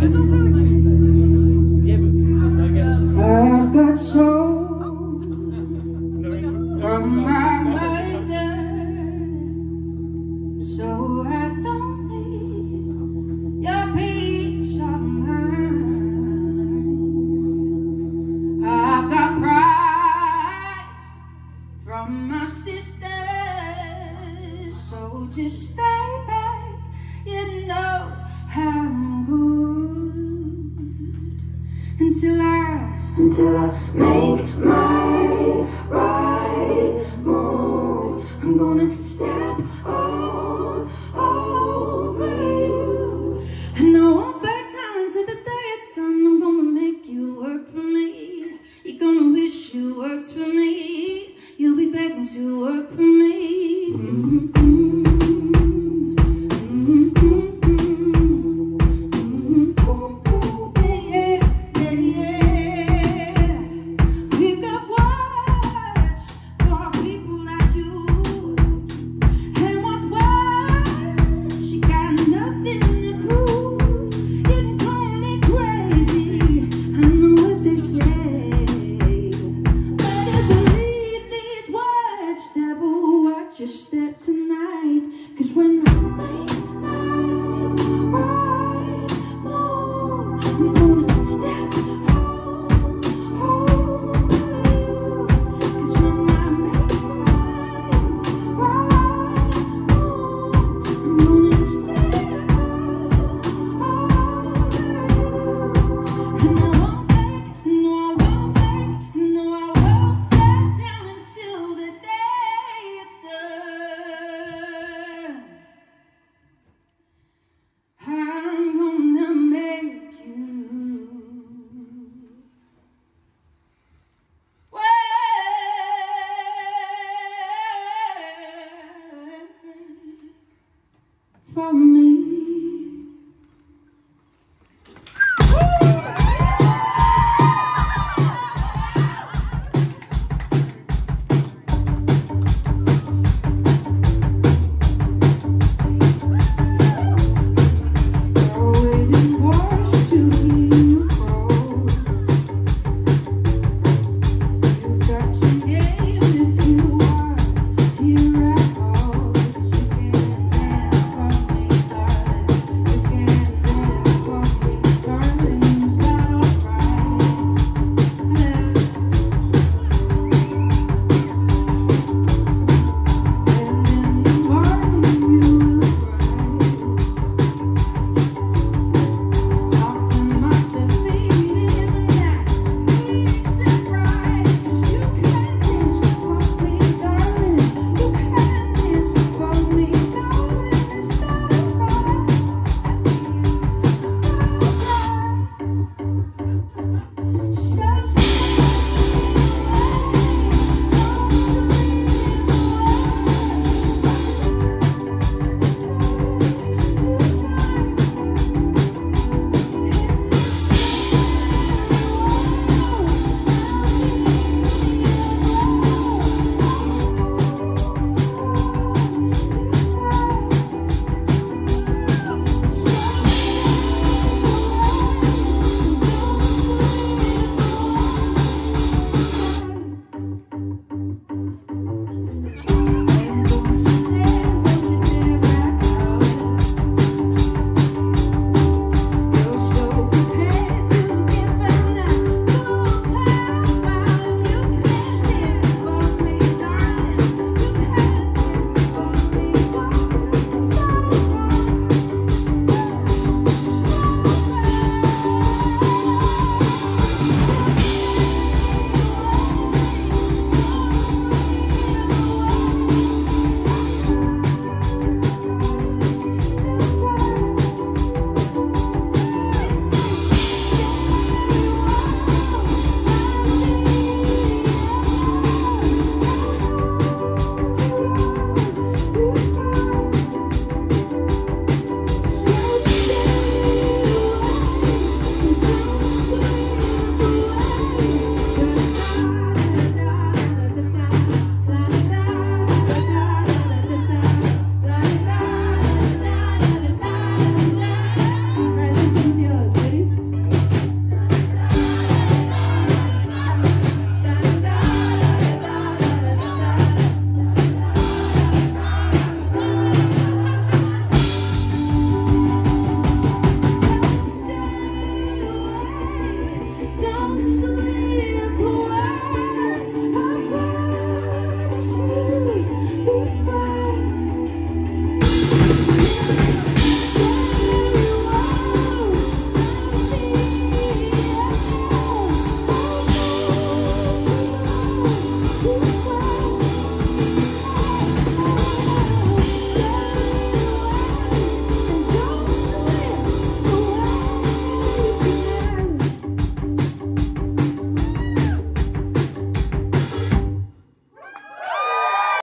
I've until I until I make my right move. I'm gonna step all over you, and I won't back down until the day it's done. I'm gonna make you work for me. You're gonna wish you worked for me. You'll be begging to work for me. Mm-hmm. Just tonight, cause when for me.